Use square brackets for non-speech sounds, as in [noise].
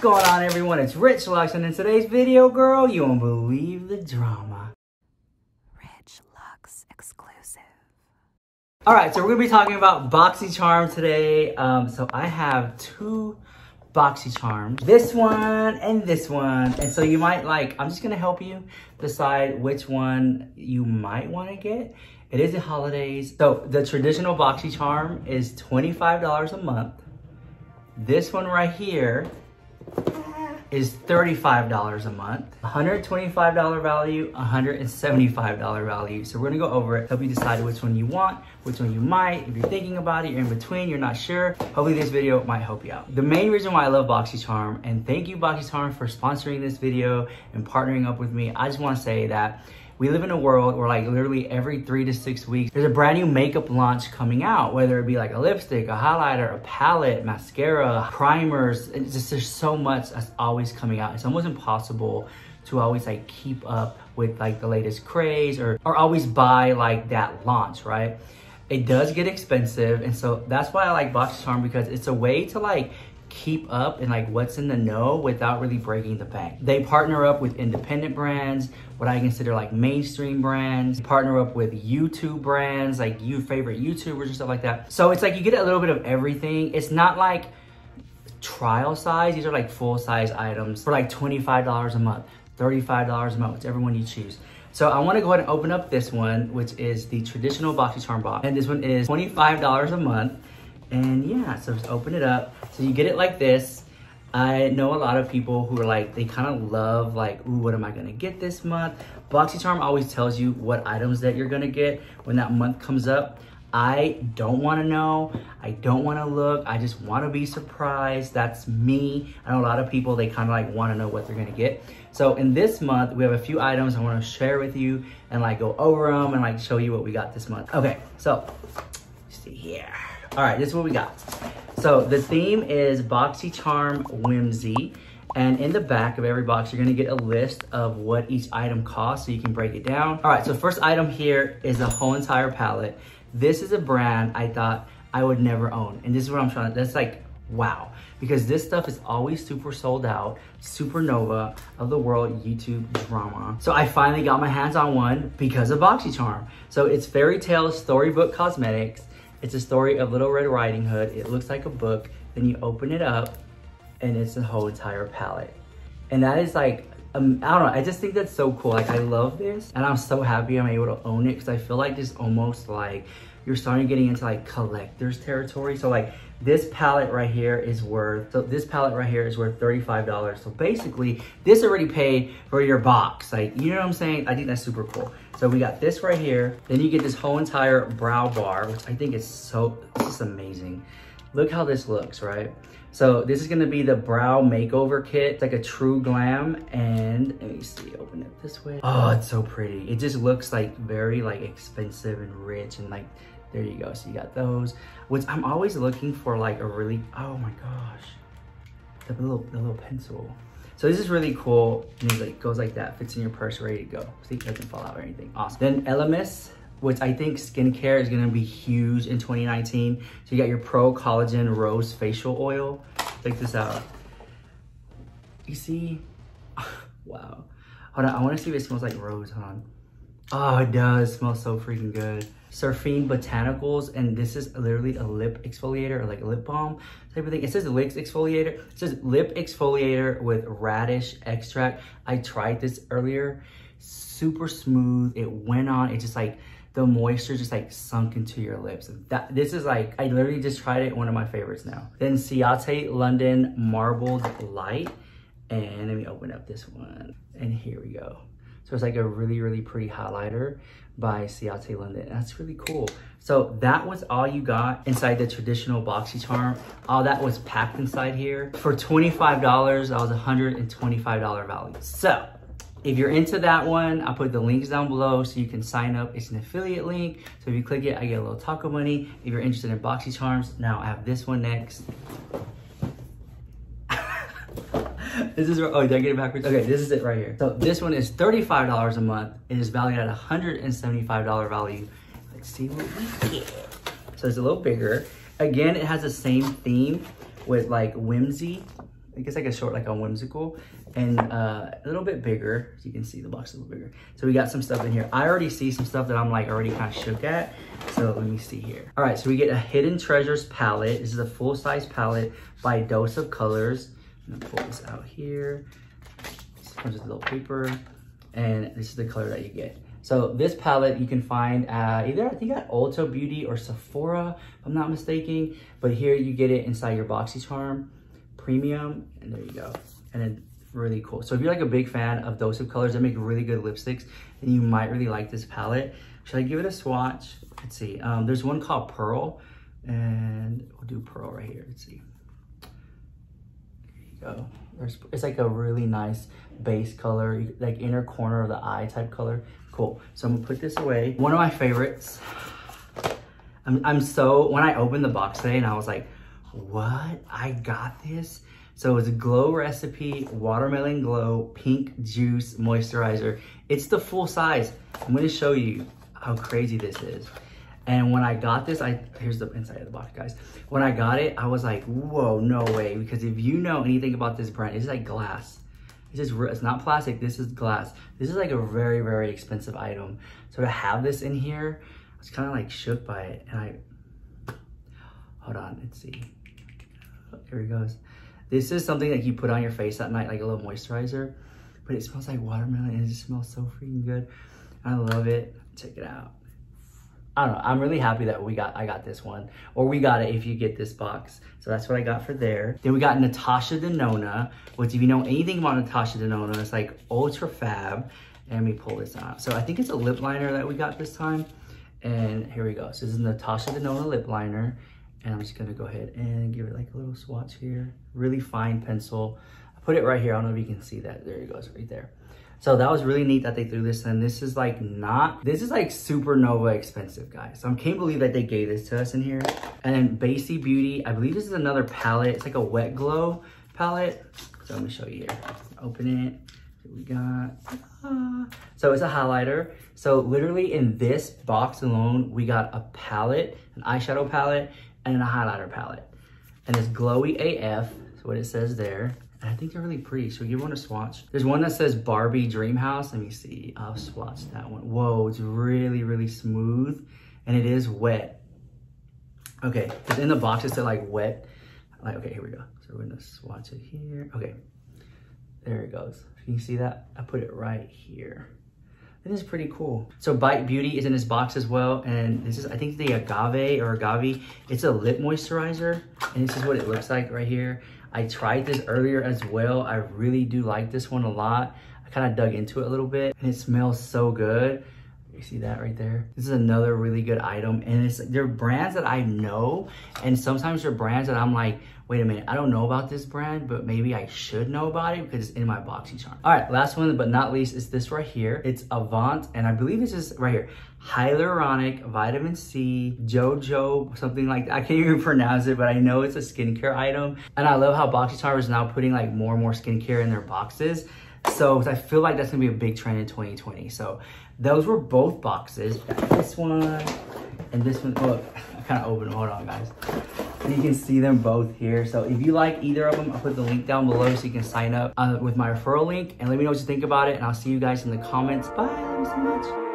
going on everyone? It's Rich Lux and in today's video, girl, you won't believe the drama. Rich Lux exclusive. All right, so we're gonna be talking about BoxyCharm today. Um, so I have two BoxyCharms, this one and this one. And so you might like, I'm just gonna help you decide which one you might wanna get. It is the holidays. So the traditional BoxyCharm is $25 a month. This one right here is $35 a month, $125 value, $175 value. So we're gonna go over it, help you decide which one you want, which one you might. If you're thinking about it, you're in between, you're not sure, hopefully this video might help you out. The main reason why I love BoxyCharm, and thank you BoxyCharm for sponsoring this video and partnering up with me, I just wanna say that we live in a world where like literally every three to six weeks, there's a brand new makeup launch coming out, whether it be like a lipstick, a highlighter, a palette, mascara, primers. It's just, there's so much that's always coming out. It's almost impossible to always like keep up with like the latest craze or, or always buy like that launch, right? It does get expensive. And so that's why I like BoxyCharm because it's a way to like keep up and like what's in the know without really breaking the bank. They partner up with independent brands, what I consider like mainstream brands, partner up with YouTube brands, like you favorite YouTubers and stuff like that. So it's like you get a little bit of everything. It's not like trial size. These are like full size items for like $25 a month, $35 a month, whichever one you choose. So I wanna go ahead and open up this one, which is the traditional BoxyCharm box. And this one is $25 a month. And yeah, so just open it up. So you get it like this. I know a lot of people who are like, they kind of love like, ooh, what am I gonna get this month? BoxyCharm always tells you what items that you're gonna get when that month comes up. I don't wanna know. I don't wanna look. I just wanna be surprised. That's me. I know a lot of people, they kind of like wanna know what they're gonna get. So in this month, we have a few items I wanna share with you and like go over them and like show you what we got this month. Okay, so see here. All right, this is what we got. So the theme is BoxyCharm Whimsy. And in the back of every box, you're gonna get a list of what each item costs so you can break it down. All right, so first item here is a whole entire palette. This is a brand I thought I would never own. And this is what I'm trying to, that's like, wow. Because this stuff is always super sold out, supernova of the world YouTube drama. So I finally got my hands on one because of BoxyCharm. So it's Fairy Tale Storybook Cosmetics. It's a story of Little Red Riding Hood. It looks like a book. Then you open it up and it's the whole entire palette. And that is like, um, I don't know, I just think that's so cool. Like I love this and I'm so happy I'm able to own it because I feel like this almost like, you're starting getting into like collector's territory. So like this palette right here is worth, so this palette right here is worth $35. So basically this already paid for your box. Like, you know what I'm saying? I think that's super cool. So we got this right here. Then you get this whole entire brow bar, which I think is so, this is amazing. Look how this looks, right? So this is gonna be the brow makeover kit. It's like a true glam. And let me see, open it this way. Oh, it's so pretty. It just looks like very like expensive and rich and like, there you go. So you got those, which I'm always looking for like a really, oh my gosh, the little, the little pencil. So this is really cool. And it like goes like that, fits in your purse, ready to go. See, it doesn't fall out or anything. Awesome. Then Elemis, which I think skincare is gonna be huge in 2019. So you got your Pro Collagen Rose Facial Oil. Check this out. You see? [laughs] wow. Hold on, I wanna see if it smells like rose, on. Oh, it does Smells so freaking good. Surfing Botanicals, and this is literally a lip exfoliator or like a lip balm type of thing. It says lip exfoliator. It says lip exfoliator with radish extract. I tried this earlier. Super smooth. It went on. It just like the moisture just like sunk into your lips. That This is like, I literally just tried it. One of my favorites now. Then Ciate London Marbled Light. And let me open up this one. And here we go. So it's like a really, really pretty highlighter by Ciate London. That's really cool. So that was all you got inside the traditional BoxyCharm. All that was packed inside here. For $25, that was $125 value. So if you're into that one, I'll put the links down below so you can sign up. It's an affiliate link. So if you click it, I get a little taco money. If you're interested in BoxyCharms, now I have this one next. [laughs] this is, oh, did I get it backwards? Okay, this is it right here. So this one is $35 a month. It is valued at $175 value. Let's see what we get. So it's a little bigger. Again, it has the same theme with like whimsy. Think it's like a short, like a whimsical, and uh, a little bit bigger. As you can see, the box is a little bigger. So we got some stuff in here. I already see some stuff that I'm like already kind of shook at. So let me see here. All right, so we get a Hidden Treasures palette. This is a full-size palette by Dose of Colors. I'm gonna pull this out here. This comes with a little paper, and this is the color that you get. So this palette you can find at either I think at Ulta Beauty or Sephora, if I'm not mistaken. But here you get it inside your BoxyCharm Premium, and there you go. And then really cool. So if you're like a big fan of Dose of Colors, they make really good lipsticks, then you might really like this palette. Should I give it a swatch? Let's see. Um, there's one called Pearl, and we'll do Pearl right here. Let's see. There you go. There's, it's like a really nice base color, like inner corner of the eye type color. Cool. So I'm gonna put this away. One of my favorites. I'm, I'm so, when I opened the box today and I was like, what? I got this? So it's a Glow Recipe Watermelon Glow Pink Juice Moisturizer. It's the full size. I'm gonna show you how crazy this is. And when I got this, I here's the inside of the box, guys. When I got it, I was like, whoa, no way. Because if you know anything about this brand, it's like glass. This is it's not plastic, this is glass. This is like a very, very expensive item. So to have this in here, I was kind of like shook by it. And I, hold on, let's see. Here he goes. This is something that you put on your face at night, like a little moisturizer. But it smells like watermelon and it just smells so freaking good. I love it. Check it out. I don't know. I'm really happy that we got I got this one. Or we got it if you get this box. So that's what I got for there. Then we got Natasha Denona, which if you know anything about Natasha Denona, it's like ultra fab. And we pull this out. So I think it's a lip liner that we got this time. And here we go. So this is Natasha Denona lip liner. And I'm just gonna go ahead and give it like a little swatch here. Really fine pencil. I put it right here. I don't know if you can see that. There it goes, right there. So that was really neat that they threw this in. This is like not, this is like supernova expensive, guys. So I can't believe that they gave this to us in here. And then Basie Beauty, I believe this is another palette. It's like a wet glow palette. So let me show you here. Open it. we got? Ah. So it's a highlighter. So literally in this box alone, we got a palette, an eyeshadow palette, and a highlighter palette. And it's glowy AF, what it says there. And I think they're really pretty, so you want to swatch. There's one that says Barbie Dream House. Let me see, I'll swatch that one. Whoa, it's really, really smooth, and it is wet. Okay, because in the box it like wet. Like, okay, here we go. So we're gonna swatch it here. Okay, there it goes. Can you see that? I put it right here. This is pretty cool. So Bite Beauty is in this box as well. And this is, I think the Agave or Agave. It's a lip moisturizer. And this is what it looks like right here. I tried this earlier as well. I really do like this one a lot. I kind of dug into it a little bit and it smells so good. You see that right there? This is another really good item. And it's they're brands that I know. And sometimes they're brands that I'm like, wait a minute, I don't know about this brand, but maybe I should know about it because it's in my boxy BoxyCharm. All right, last one, but not least, is this right here. It's Avant, and I believe this is right here. Hyaluronic, vitamin C, Jojo, something like that. I can't even [laughs] pronounce it, but I know it's a skincare item. And I love how BoxyCharm is now putting like more and more skincare in their boxes. So I feel like that's gonna be a big trend in 2020. So those were both boxes. This one and this one. Look, kind of open. Hold on, guys. You can see them both here. So if you like either of them, I'll put the link down below so you can sign up uh, with my referral link and let me know what you think about it. And I'll see you guys in the comments. Bye. So much.